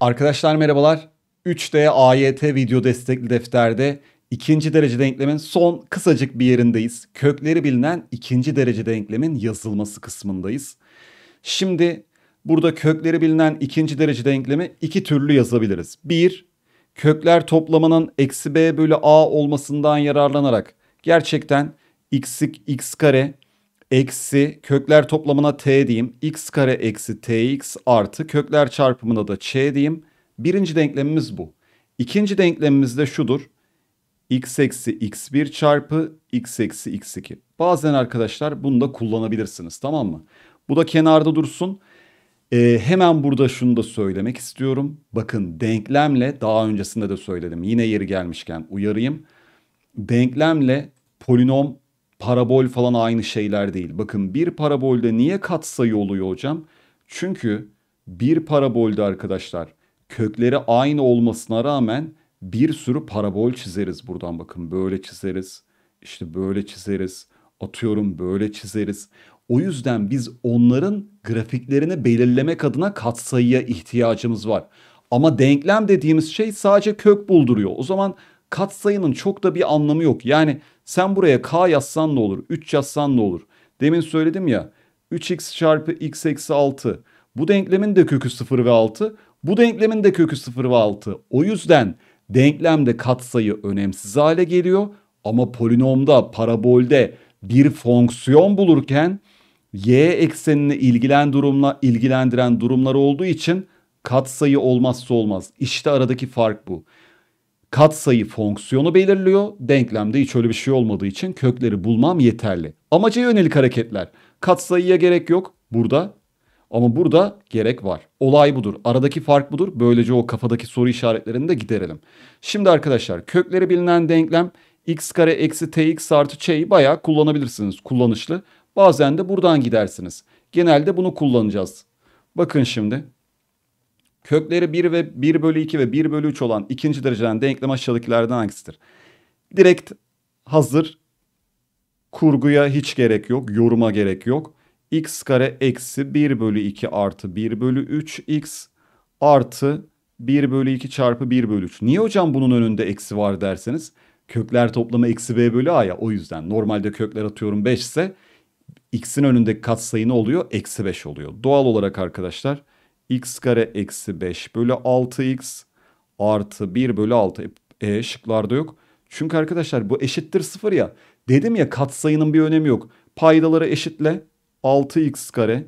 Arkadaşlar merhabalar. 3D AYT video destekli defterde ikinci derece denklemin son kısacık bir yerindeyiz. Kökleri bilinen ikinci derece denklemin yazılması kısmındayız. Şimdi burada kökleri bilinen ikinci derece denklemi iki türlü yazabiliriz. Bir, kökler toplamının eksi b bölü a olmasından yararlanarak gerçekten x, x kare eksi kökler toplamına t diyeyim. x kare eksi tx artı kökler çarpımına da ç diyeyim. Birinci denklemimiz bu. İkinci denklemimiz de şudur. x eksi x1 çarpı x eksi x2. Bazen arkadaşlar bunu da kullanabilirsiniz tamam mı? Bu da kenarda dursun. Ee, hemen burada şunu da söylemek istiyorum. Bakın denklemle daha öncesinde de söyledim. Yine yeri gelmişken uyarayım. Denklemle polinom parabol falan aynı şeyler değil. Bakın bir parabolde niye katsayı oluyor hocam? Çünkü bir parabolde arkadaşlar kökleri aynı olmasına rağmen bir sürü parabol çizeriz buradan bakın böyle çizeriz. İşte böyle çizeriz. Atıyorum böyle çizeriz. O yüzden biz onların grafiklerini belirlemek adına katsayıya ihtiyacımız var. Ama denklem dediğimiz şey sadece kök bulduruyor. O zaman katsayının çok da bir anlamı yok. Yani sen buraya k yazsan ne olur? 3 yazsan ne olur? Demin söyledim ya 3x çarpı x eksi 6. Bu denklemin de kökü 0 ve 6. Bu denklemin de kökü 0 ve 6. O yüzden denklemde katsayı önemsiz hale geliyor. Ama polinomda, parabolde bir fonksiyon bulurken y eksenini ilgilen durumla ilgilendiren durumlar olduğu için katsayı olmazsa olmaz. İşte aradaki fark bu. Katsayı fonksiyonu belirliyor. Denklemde hiç öyle bir şey olmadığı için kökleri bulmam yeterli. Amaca yönelik hareketler. Katsayıya gerek yok burada. Ama burada gerek var. Olay budur. Aradaki fark budur. Böylece o kafadaki soru işaretlerini de giderelim. Şimdi arkadaşlar kökleri bilinen denklem x kare eksi tx artı ç'yi bayağı kullanabilirsiniz. Kullanışlı. Bazen de buradan gidersiniz. Genelde bunu kullanacağız. Bakın şimdi. Kökleri 1 ve 1 bölü 2 ve 1 bölü 3 olan ikinci dereceden denklem aşağıdakilerden hangisidir? Direkt hazır kurguya hiç gerek yok. Yoruma gerek yok. x kare eksi 1 bölü 2 artı 1 bölü 3 x artı 1 bölü 2 çarpı 1 bölü 3. Niye hocam bunun önünde eksi var derseniz kökler toplamı eksi b bölü a ya o yüzden. Normalde kökler atıyorum 5 ise x'in önündeki katsayı ne oluyor? Eksi 5 oluyor. Doğal olarak arkadaşlar x kare eksi 5 bölü 6x artı 1 bölü 6. E şıklarda yok. Çünkü arkadaşlar bu eşittir 0 ya. Dedim ya katsayının bir önemi yok. Paydaları eşitle 6x kare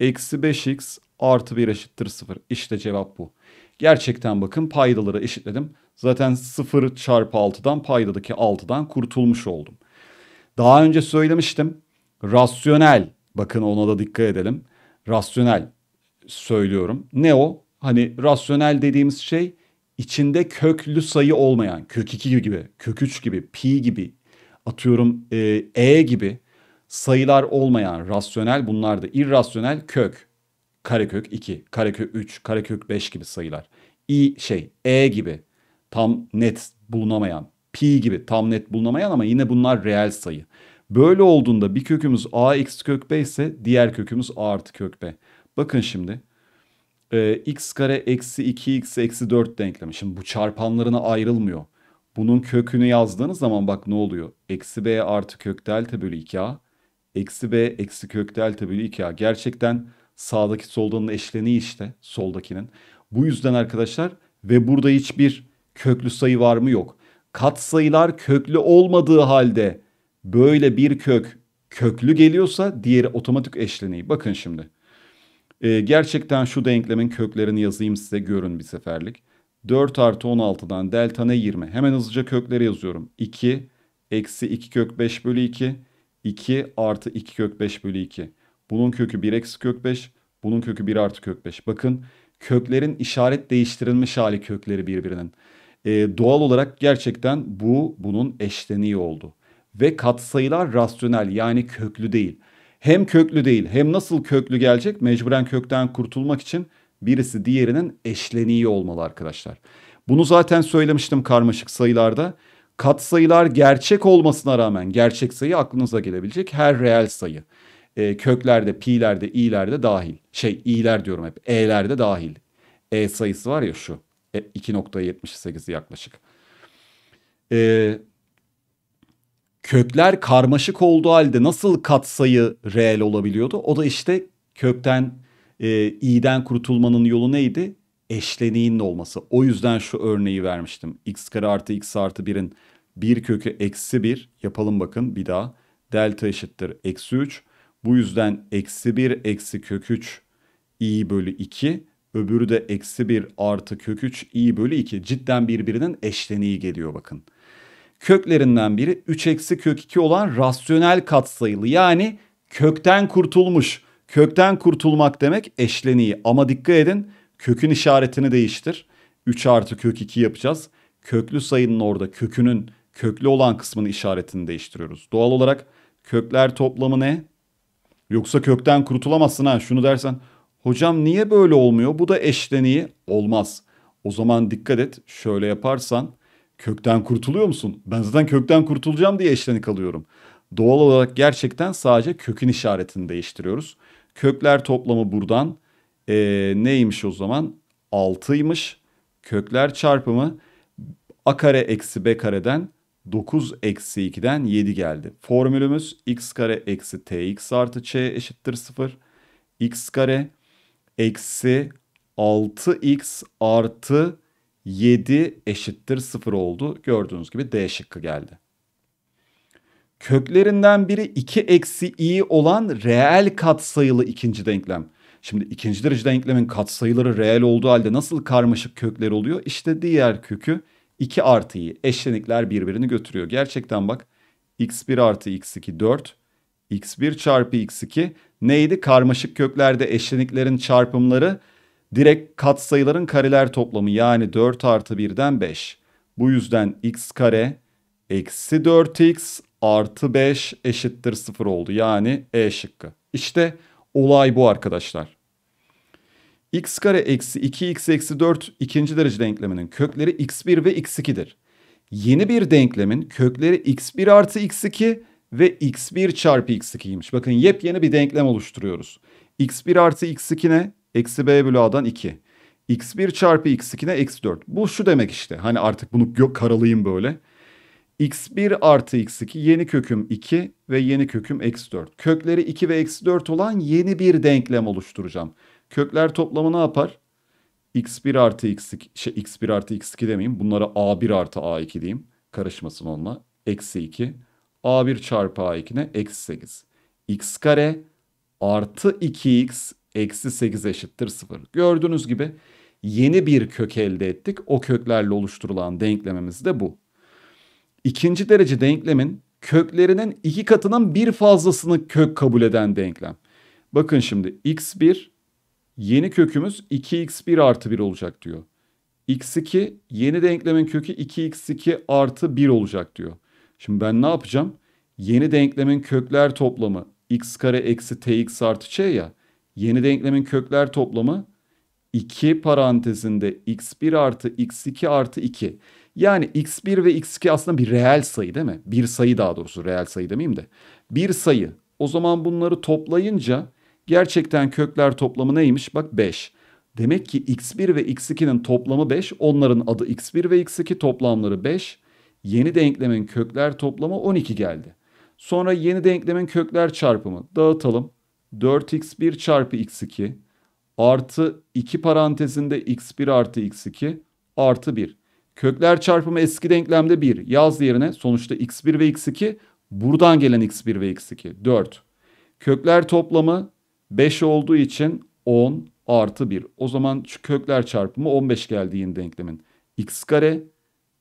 eksi 5x artı 1 eşittir 0. İşte cevap bu. Gerçekten bakın paydaları eşitledim. Zaten 0 çarpı 6'dan paydadaki 6'dan kurtulmuş oldum. Daha önce söylemiştim. Rasyonel bakın ona da dikkat edelim. Rasyonel söylüyorum. Ne o? Hani rasyonel dediğimiz şey içinde köklü sayı olmayan kök 2 gibi, kök 3 gibi, pi gibi atıyorum e, e gibi sayılar olmayan rasyonel bunlar da irrasyonel kök karekök 2, karekök 3, karekök 5 gibi sayılar. i şey e gibi tam net bulunamayan, pi gibi tam net bulunamayan ama yine bunlar reel sayı. Böyle olduğunda bir kökümüz a eksi kök b ise diğer kökümüz a artı kök b. Bakın şimdi e, x kare eksi 2x eksi 4 denklemi. Şimdi bu çarpanlarına ayrılmıyor. Bunun kökünü yazdığınız zaman bak ne oluyor? Eksi b artı kök delta bölü 2a. Eksi b eksi kök delta bölü 2a. Gerçekten sağdaki soldanın eşleniği işte soldakinin. Bu yüzden arkadaşlar ve burada hiçbir köklü sayı var mı yok. Kat sayılar köklü olmadığı halde böyle bir kök köklü geliyorsa diğeri otomatik eşleniği. Bakın şimdi. Ee, gerçekten şu denklemin köklerini yazayım size görün bir seferlik. 4 artı 16'dan delta ne 20. Hemen hızlıca kökleri yazıyorum. 2 eksi 2 kök 5 bölü 2. 2 artı 2 kök 5 bölü 2. Bunun kökü 1 eksi kök 5. Bunun kökü 1 artı kök 5. Bakın köklerin işaret değiştirilmiş hali kökleri birbirinin. Ee, doğal olarak gerçekten bu bunun eşleniği oldu. Ve katsayılar rasyonel yani köklü değil hem köklü değil hem nasıl köklü gelecek mecburen kökten kurtulmak için birisi diğerinin eşleniği olmalı arkadaşlar. Bunu zaten söylemiştim karmaşık sayılarda. Kat sayılar gerçek olmasına rağmen gerçek sayı aklınıza gelebilecek her reel sayı. E, köklerde, pi'lerde, i'lerde dahil. Şey i'ler diyorum hep. E'lerde dahil. E sayısı var ya şu. E, 2.78 yaklaşık. Ee, kökler karmaşık olduğu halde nasıl katsayı reel olabiliyordu? O da işte kökten e, i'den kurtulmanın yolu neydi? Eşleniğinin olması. O yüzden şu örneği vermiştim. x kare artı x artı 1'in bir kökü eksi 1 yapalım bakın bir daha. Delta eşittir eksi 3. Bu yüzden eksi 1 eksi kök 3 i bölü 2. Öbürü de eksi 1 artı kök 3 i bölü 2. Cidden birbirinin eşleniği geliyor bakın. Köklerinden biri 3 eksi kök 2 olan rasyonel katsayılı yani kökten kurtulmuş. Kökten kurtulmak demek eşleniği ama dikkat edin kökün işaretini değiştir. 3 artı kök 2 yapacağız. Köklü sayının orada kökünün köklü olan kısmının işaretini değiştiriyoruz. Doğal olarak kökler toplamı ne? Yoksa kökten kurtulamazsın ha şunu dersen. Hocam niye böyle olmuyor? Bu da eşleniği olmaz. O zaman dikkat et şöyle yaparsan kökten kurtuluyor musun? Ben zaten kökten kurtulacağım diye eşlenik alıyorum. Doğal olarak gerçekten sadece kökün işaretini değiştiriyoruz. Kökler toplamı buradan e, neymiş o zaman? 6'ymış. Kökler çarpımı a kare eksi b kareden 9 eksi 2'den 7 geldi. Formülümüz x kare eksi tx artı ç eşittir 0. x kare eksi 6x artı 7 eşittir 0 oldu. Gördüğünüz gibi D şıkkı geldi. Köklerinden biri 2 eksi i olan reel katsayılı ikinci denklem. Şimdi ikinci derece denklemin katsayıları reel olduğu halde nasıl karmaşık kökler oluyor? İşte diğer kökü 2 artı i. Eşlenikler birbirini götürüyor. Gerçekten bak x1 artı x2 4. x1 çarpı x2 neydi? Karmaşık köklerde eşleniklerin çarpımları direkt katsayıların kareler toplamı yani 4 artı 1'den 5. Bu yüzden x kare eksi 4x artı 5 eşittir 0 oldu. Yani E şıkkı. İşte olay bu arkadaşlar. x kare eksi 2x eksi 4 ikinci derece denkleminin kökleri x1 ve x2'dir. Yeni bir denklemin kökleri x1 artı x2 ve x1 çarpı x2'ymiş. Bakın yepyeni bir denklem oluşturuyoruz. x1 artı x2 ne? Eksi b bölü a'dan 2. x1 çarpı x2 ne? Eksi 4. Bu şu demek işte. Hani artık bunu karalayayım böyle. x1 artı x2 yeni köküm 2 ve yeni köküm eksi 4. Kökleri 2 ve eksi 4 olan yeni bir denklem oluşturacağım. Kökler toplamı ne yapar? x1 artı x2, şey x1 artı x2 demeyeyim. Bunlara a1 artı a2 diyeyim. Karışmasın onunla. Eksi 2. a1 çarpı a2 ne? Eksi 8. x kare artı 2x eksi 8 eşittir 0. Gördüğünüz gibi yeni bir kök elde ettik. O köklerle oluşturulan denklemimiz de bu. İkinci derece denklemin köklerinin iki katının bir fazlasını kök kabul eden denklem. Bakın şimdi x1 yeni kökümüz 2x1 artı 1 olacak diyor. x2 yeni denklemin kökü 2x2 artı 1 olacak diyor. Şimdi ben ne yapacağım? Yeni denklemin kökler toplamı x kare eksi tx artı ç ya. Yeni denklemin kökler toplamı 2 parantezinde x1 artı x2 artı 2. Yani x1 ve x2 aslında bir reel sayı değil mi? Bir sayı daha doğrusu reel sayı demeyeyim de. Bir sayı. O zaman bunları toplayınca gerçekten kökler toplamı neymiş? Bak 5. Demek ki x1 ve x2'nin toplamı 5. Onların adı x1 ve x2 toplamları 5. Yeni denklemin kökler toplamı 12 geldi. Sonra yeni denklemin kökler çarpımı dağıtalım. 4x1 çarpı x2 artı 2 parantezinde x1 artı x2 artı 1. Kökler çarpımı eski denklemde 1. Yaz yerine sonuçta x1 ve x2 buradan gelen x1 ve x2 4. Kökler toplamı 5 olduğu için 10 artı 1. O zaman şu kökler çarpımı 15 geldi yeni denklemin. x kare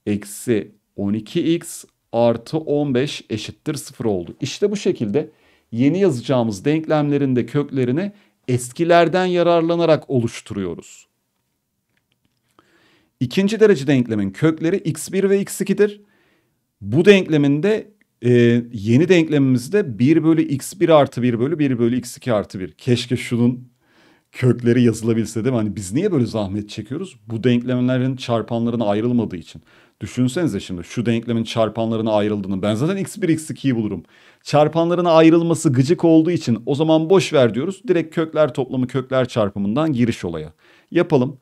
eksi 12x artı 15 eşittir 0 oldu. İşte bu şekilde yeni yazacağımız denklemlerin de köklerini eskilerden yararlanarak oluşturuyoruz. İkinci derece denklemin kökleri x1 ve x2'dir. Bu denklemin de e, yeni denklemimizde 1 bölü x1 artı 1 bölü 1 bölü x2 artı 1. Keşke şunun kökleri yazılabilse değil mi? Hani biz niye böyle zahmet çekiyoruz? Bu denklemlerin çarpanlarına ayrılmadığı için. Düşünsenize şimdi şu denklemin çarpanlarına ayrıldığını. Ben zaten x1 x2'yi bulurum. Çarpanlarına ayrılması gıcık olduğu için o zaman boş ver diyoruz. Direkt kökler toplamı kökler çarpımından giriş olaya. Yapalım.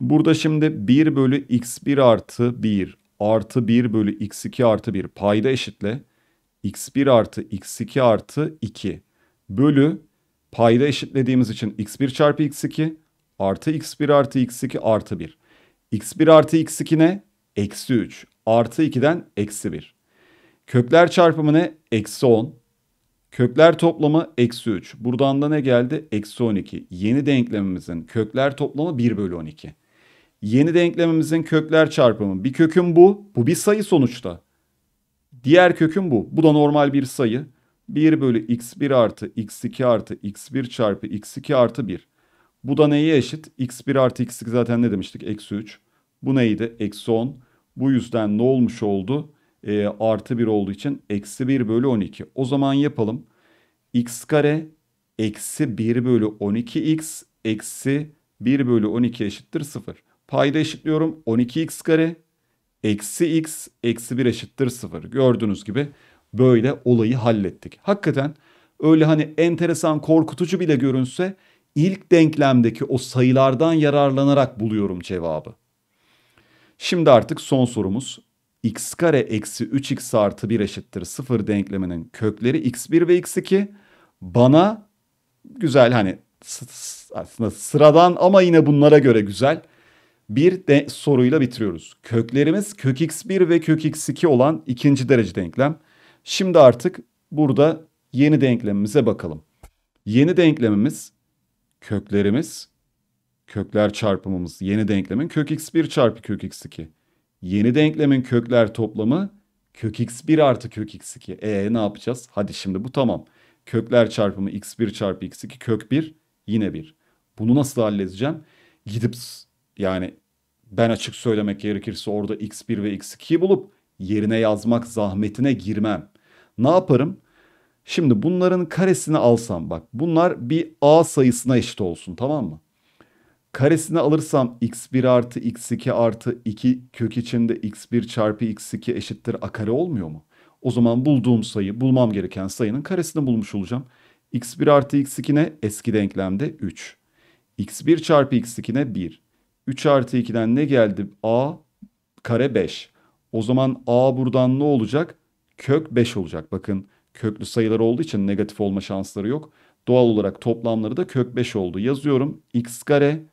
Burada şimdi 1 bölü x1 artı 1 artı 1 bölü x2 artı 1 payda eşitle x1 artı x2 artı 2 bölü payda eşitlediğimiz için x1 çarpı x2 artı x1 artı x2 artı 1. x1 artı x2 ne? Eksi 3 artı 2'den eksi 1. Kökler çarpımı ne? Eksi 10. Kökler toplamı eksi 3. Buradan da ne geldi? Eksi 12. Yeni denklemimizin kökler toplamı 1 bölü 12. Yeni denklemimizin kökler çarpımı. Bir köküm bu. Bu bir sayı sonuçta. Diğer köküm bu. Bu da normal bir sayı. 1 bölü x1 artı x2 artı x1 çarpı x2 artı 1. Bu da neye eşit? x1 artı x2 zaten ne demiştik? Eksi 3. Bu neydi? Eksi 10. Bu yüzden ne olmuş oldu? E, artı 1 olduğu için eksi 1 bölü 12. O zaman yapalım. x kare eksi 1 bölü 12x eksi 1 bölü 12 eşittir 0. Payda eşitliyorum. 12x kare eksi x eksi 1 eşittir 0. Gördüğünüz gibi böyle olayı hallettik. Hakikaten öyle hani enteresan korkutucu bile görünse ilk denklemdeki o sayılardan yararlanarak buluyorum cevabı. Şimdi artık son sorumuz. x kare eksi 3x artı 1 eşittir 0 denkleminin kökleri x1 ve x2 bana güzel hani aslında sıradan ama yine bunlara göre güzel bir de soruyla bitiriyoruz. Köklerimiz kök x1 ve kök x2 olan ikinci derece denklem. Şimdi artık burada yeni denklemimize bakalım. Yeni denklemimiz köklerimiz kökler çarpımımız yeni denklemin kök x1 çarpı kök x2. Yeni denklemin kökler toplamı kök x1 artı kök x2. E ne yapacağız? Hadi şimdi bu tamam. Kökler çarpımı x1 çarpı x2 kök 1 yine 1. Bunu nasıl halledeceğim? Gidip yani ben açık söylemek gerekirse orada x1 ve x2'yi bulup yerine yazmak zahmetine girmem. Ne yaparım? Şimdi bunların karesini alsam bak bunlar bir a sayısına eşit olsun tamam mı? Karesini alırsam x1 artı x2 artı 2 kök içinde x1 çarpı x2 eşittir a kare olmuyor mu? O zaman bulduğum sayı bulmam gereken sayının karesini bulmuş olacağım. x1 artı x2 ne? Eski denklemde 3. x1 çarpı x2 ne? 1. 3 artı 2'den ne geldi? a kare 5. O zaman a buradan ne olacak? Kök 5 olacak. Bakın köklü sayılar olduğu için negatif olma şansları yok. Doğal olarak toplamları da kök 5 oldu. Yazıyorum x kare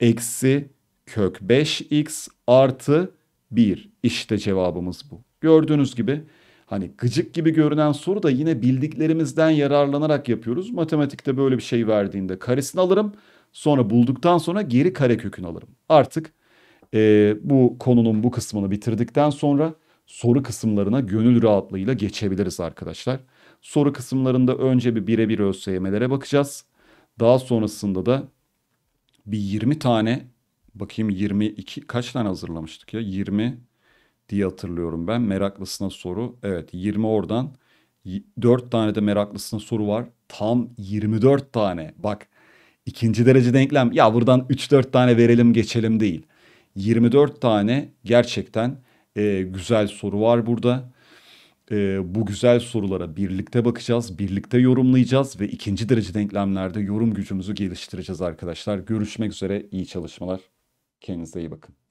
eksi kök 5x artı 1. İşte cevabımız bu. Gördüğünüz gibi hani gıcık gibi görünen soru da yine bildiklerimizden yararlanarak yapıyoruz. Matematikte böyle bir şey verdiğinde karesini alırım. Sonra bulduktan sonra geri kare kökünü alırım. Artık e, bu konunun bu kısmını bitirdikten sonra soru kısımlarına gönül rahatlığıyla geçebiliriz arkadaşlar. Soru kısımlarında önce bir birebir ÖSYM'lere bakacağız. Daha sonrasında da bir 20 tane bakayım 22 kaç tane hazırlamıştık ya 20 diye hatırlıyorum ben meraklısına soru. Evet 20 oradan 4 tane de meraklısına soru var. Tam 24 tane. Bak ikinci derece denklem ya buradan 3-4 tane verelim geçelim değil. 24 tane gerçekten e, güzel soru var burada. E, bu güzel sorulara birlikte bakacağız, birlikte yorumlayacağız ve ikinci derece denklemlerde yorum gücümüzü geliştireceğiz arkadaşlar. Görüşmek üzere, iyi çalışmalar. Kendinize iyi bakın.